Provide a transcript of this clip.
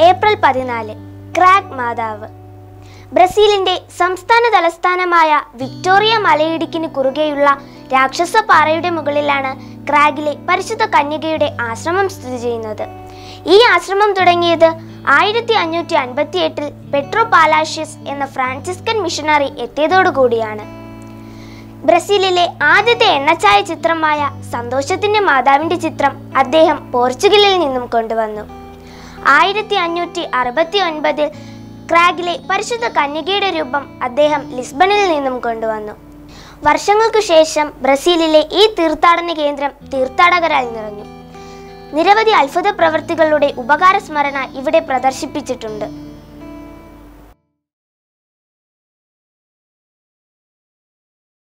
April പതിനാല് ക്രാഗ് മാതാവ്. ബ്രസീലിന്റെ സംസ്ഥാന തലസ്ഥാനമായ വിക്ടോറിയ മലയിടുക്കിന് കുറുകെയുള്ള രാക്ഷസ പാറയുടെ മുകളിലാണ് ക്രാഗിലെ പരിശുദ്ധ കന്യകയുടെ ആശ്രമം സ്ഥിതി ചെയ്യുന്നത്. ഈ ആശ്രമം തുടങ്ങിയത് ആയിരത്തി അഞ്ഞൂറ്റി അൻപത്തി എട്ടിൽ പെട്രോ പാലാഷ്യസ് എന്ന ഫ്രാൻസിസ്കൻ മിഷണറി എത്തിയതോടുകൂടിയാണ്. ബ്രസീലിലെ ആദ്യത്തെ എണ്ണച്ചായ ചിത്രമായ സന്തോഷത്തിന്റെ മാതാവിന്റെ ചിത്രം അദ്ദേഹം പോർച്ചുഗലിൽ നിന്നും കൊണ്ടുവന്നു. ആയിരത്തി അഞ്ഞൂറ്റി അറുപത്തി ഒൻപതിൽ ക്രാഗിലെ പരിശുദ്ധ കന്യകയുടെ രൂപം അദ്ദേഹം ലിസ്ബണിൽ നിന്നും കൊണ്ടുവന്നു. വർഷങ്ങൾക്കു ശേഷം ബ്രസീലിലെ ഈ തീർത്ഥാടന കേന്ദ്രം തീർത്ഥാടകരാൽ നിറഞ്ഞു. നിരവധി അത്ഭുത പ്രവൃത്തികളുടെ ഉപകാര സ്മരണ ഇവിടെ പ്രദർശിപ്പിച്ചിട്ടുണ്ട്.